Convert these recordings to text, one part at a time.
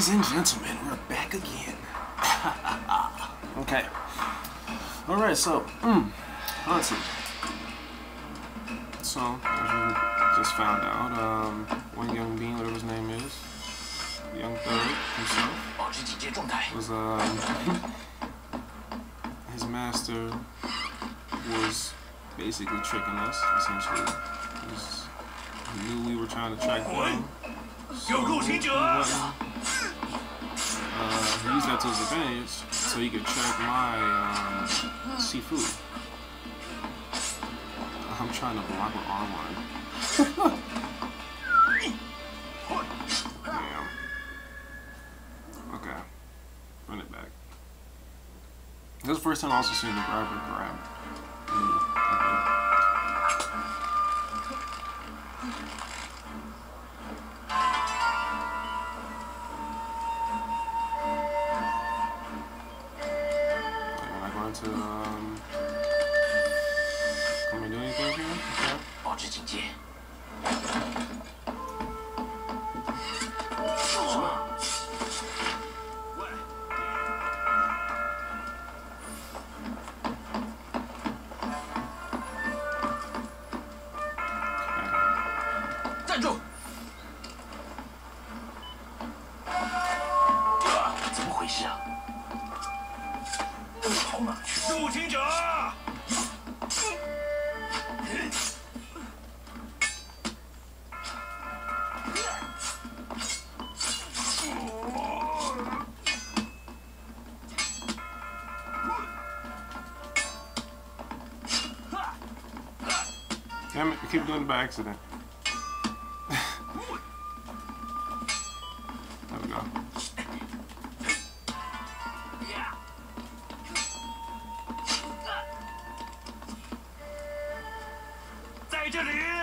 Ladies and gentlemen, we're back again. okay. Alright, so, mm, let's see. So, as just found out, um, one young bean, whatever his name is, Young Third himself, was, um, his master was basically tricking us, essentially. He, he knew we were trying to track down. So, use that to his advantage so he can check my um, Shifu. I'm trying to block with R1. Damn. Okay. Run it back. This is the first time I've also seen the grab and grab. 站住！怎么回事啊？跑哪去？入侵者！Damn it, I keep doing it by accident. 在这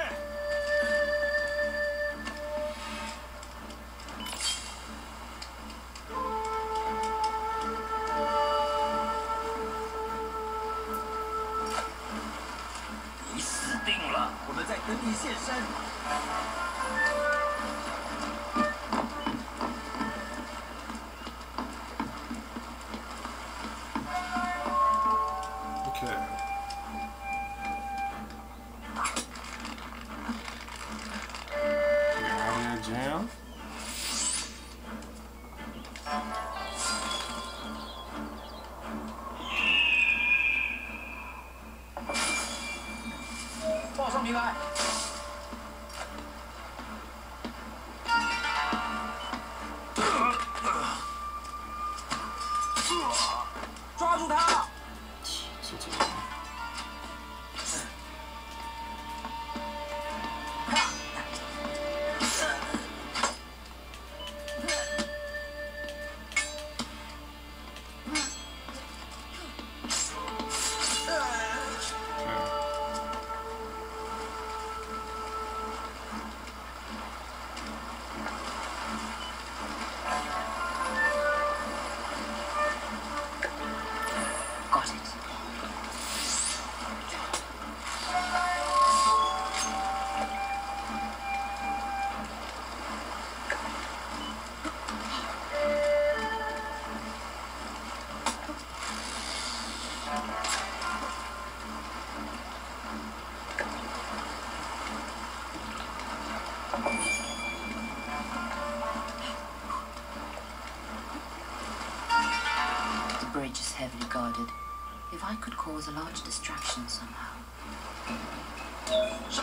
一万 large distraction somehow. 什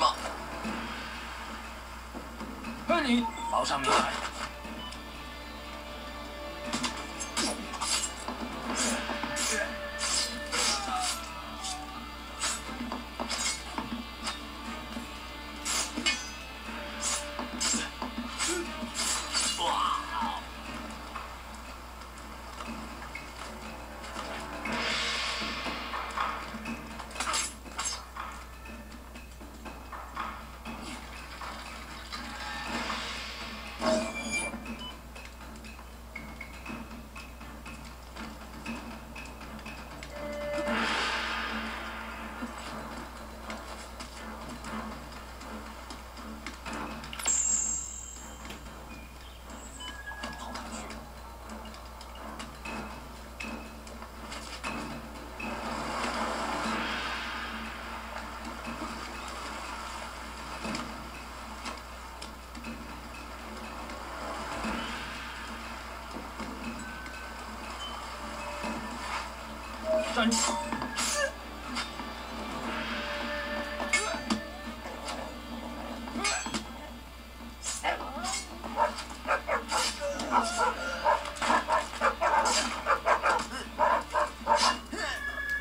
I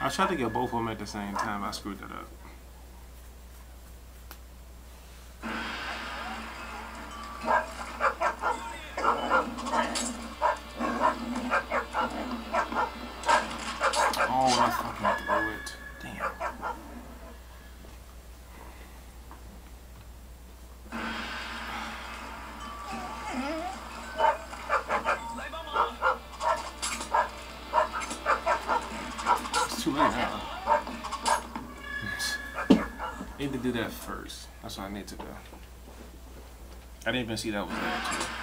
tried to get both of them at the same time. I screwed that up. That's I need to do. I didn't even see that was there too.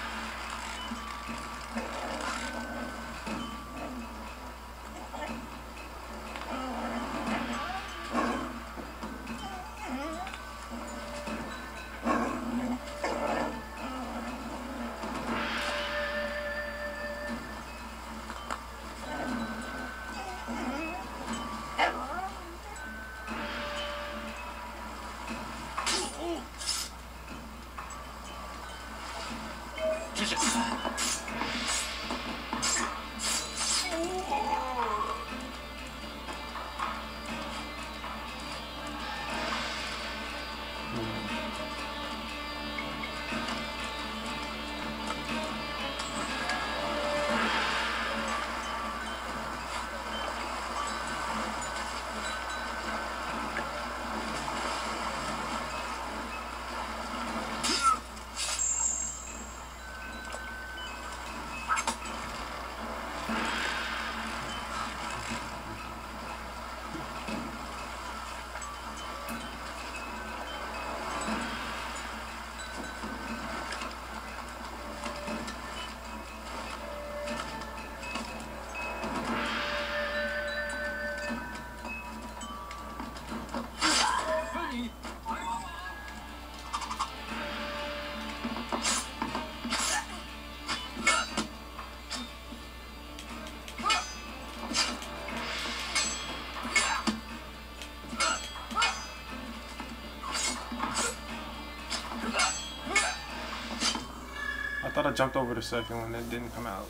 Thought I jumped over the second one that didn't come out.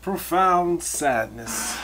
Profound sadness.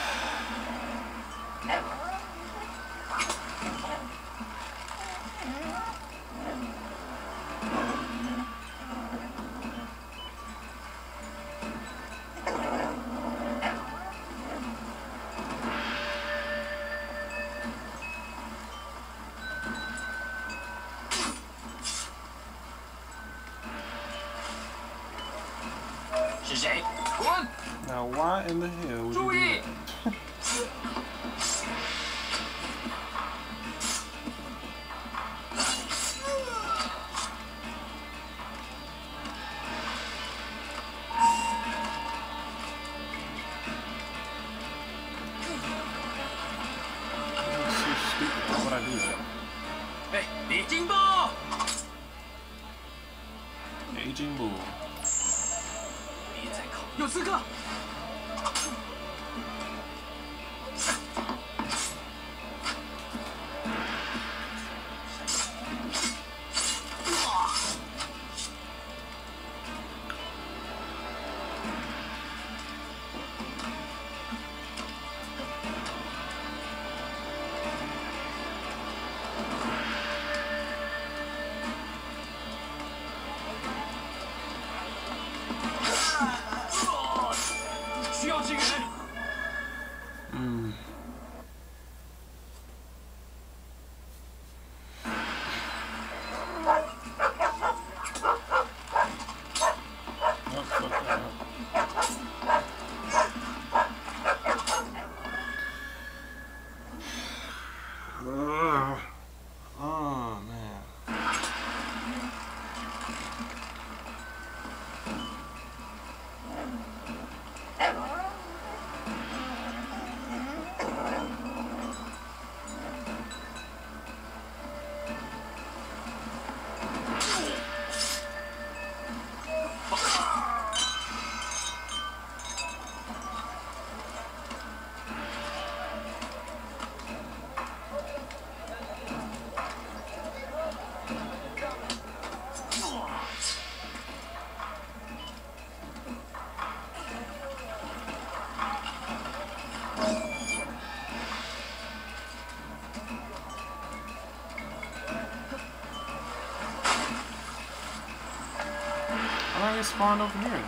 Spawned over here?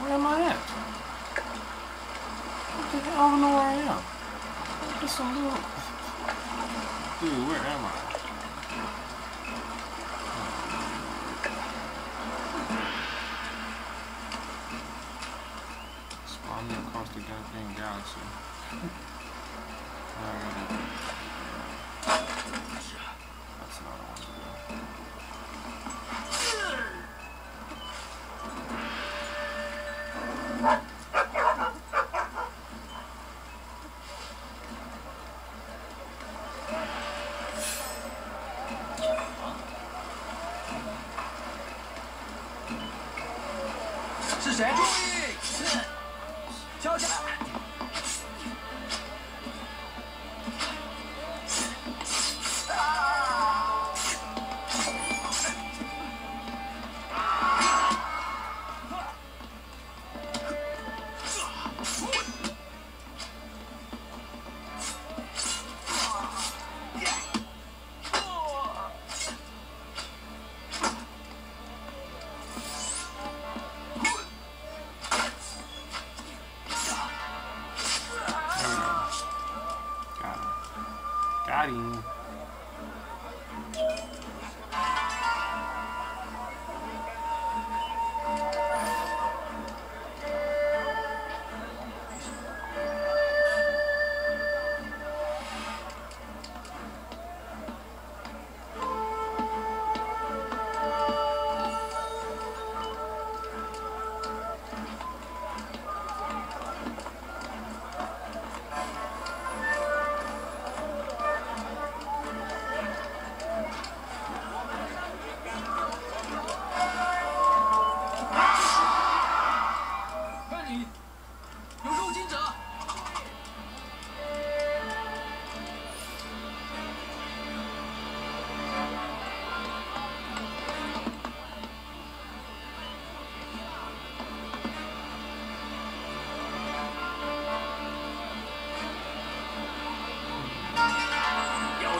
Where am I at? What the hell? I don't know where I am. Just a little... Dude, where am I? Spawning across the goddamn galaxy.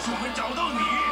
是会找到你，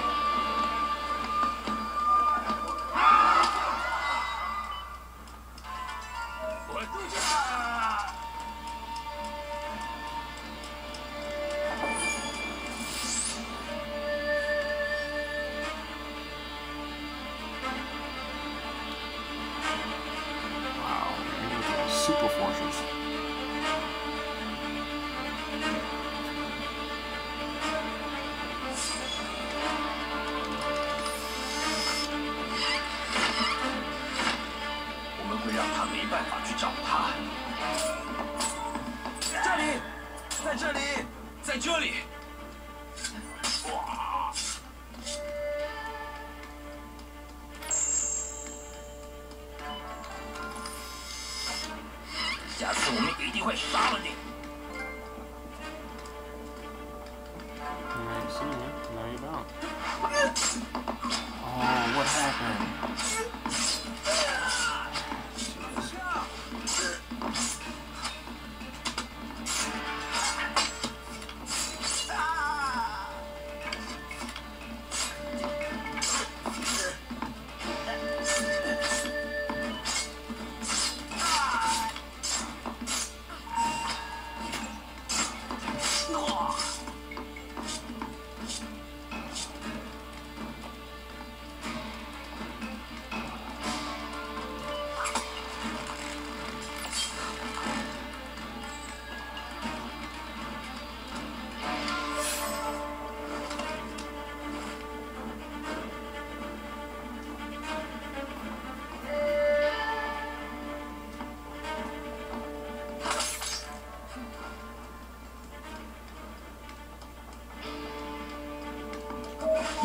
会让他没办法去找他。这里，在这里，在这里。下次我们一定会杀了你。Oh, what happened?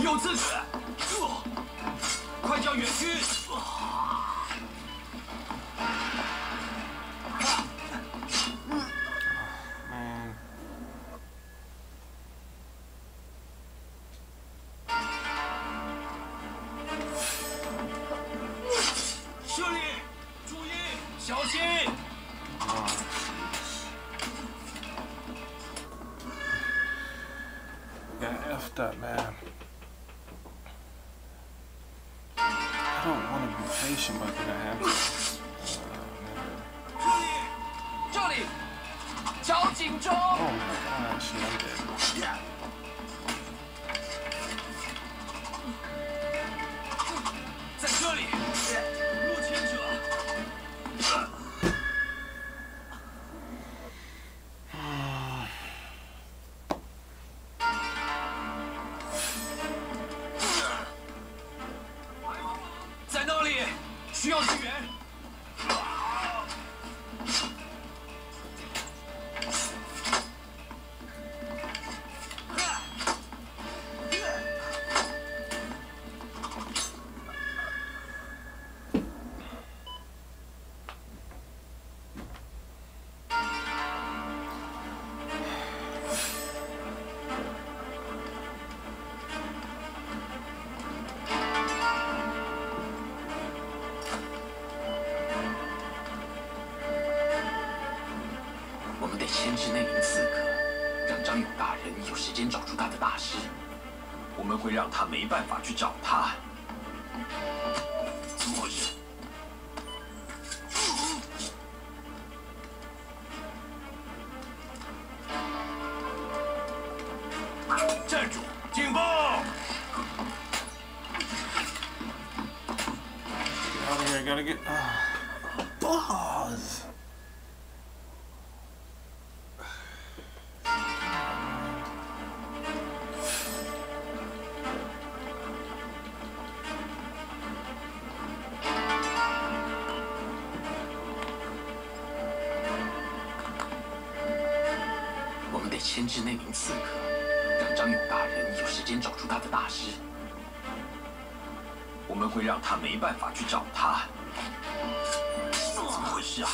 有刺血！呃快叫援军！牵制那名刺客，让张勇大人有时间找出他的大师。我们会让他没办法去找他。牵制那名刺客，让张勇大人有时间找出他的大师。我们会让他没办法去找他。怎么回事啊？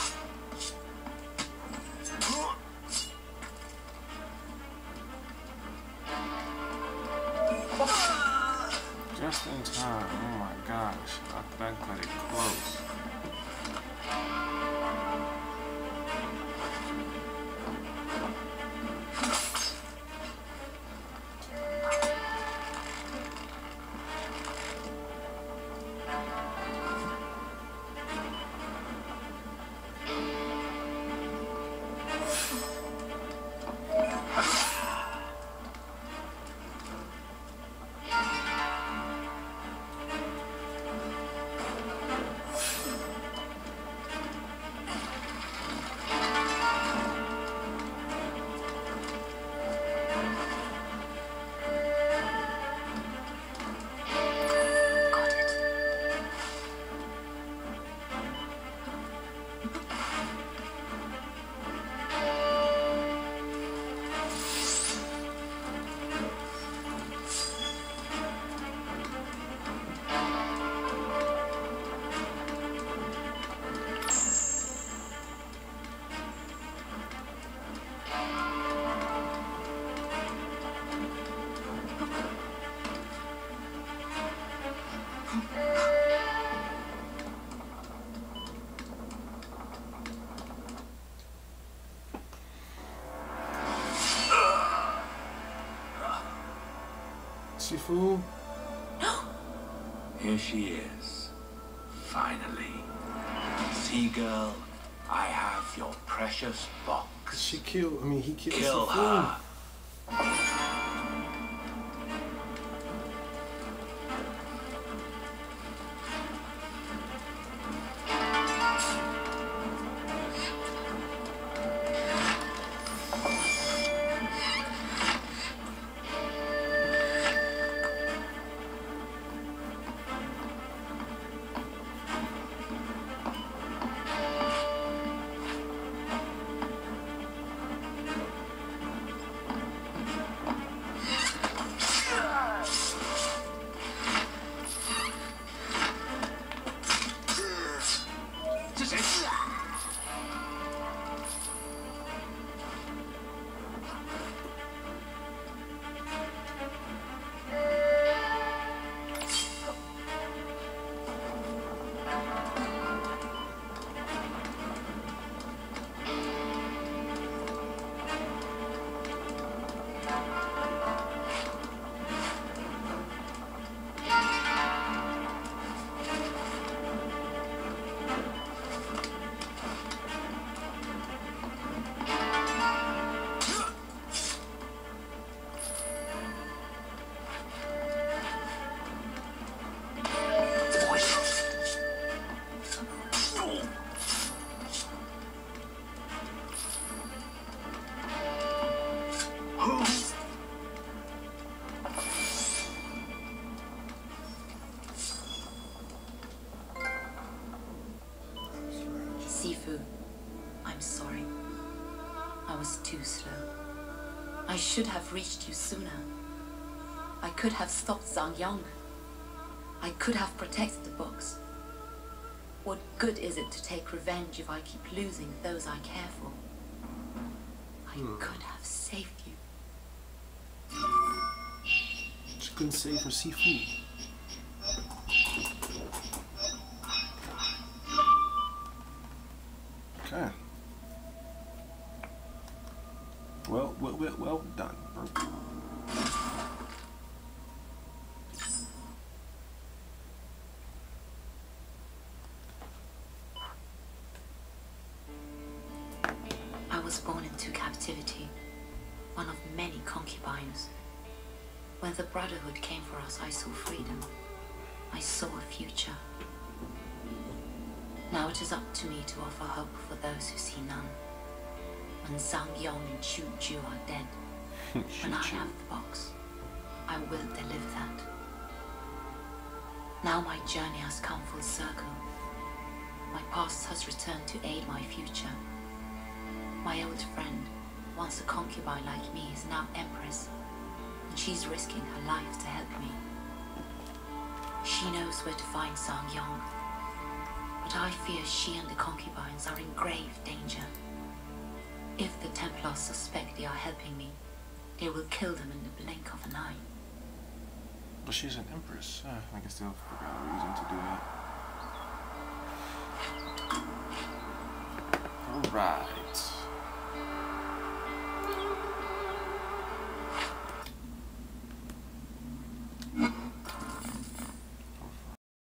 Shifu? Here she is. Finally. See, girl, I have your precious box. She killed. I mean, he killed Kill her. Sifu, I'm sorry. I was too slow. I should have reached you sooner. I could have stopped Zhang Yong. I could have protected the box. What good is it to take revenge if I keep losing those I care for? I hmm. could Couldn't save her Shifu. Okay. Well, well, well, well done. I was born into captivity, one of many concubines. When the Brotherhood came for us, I saw freedom. I saw a future. Now it is up to me to offer hope for those who see none. When Zhang Yong and Qiu Ju are dead, when I have the box, I will deliver that. Now my journey has come full circle. My past has returned to aid my future. My old friend, once a concubine like me, is now empress, and she's risking her life to help me. She knows where to find Zhang Yong, but I fear she and the concubines are in grave danger. If the Templars suspect they are helping me, they will kill them in the blink of an eye. But she's an empress. Uh, I guess they'll figure out a reason to do that. Alright.